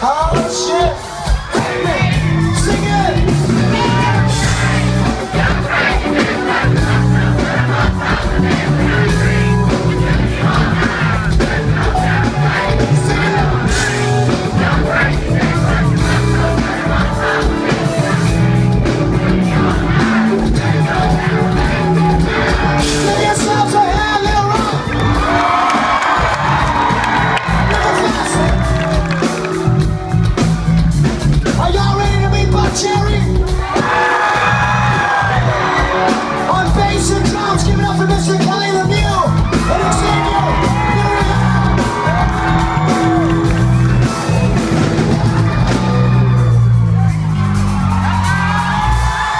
好吃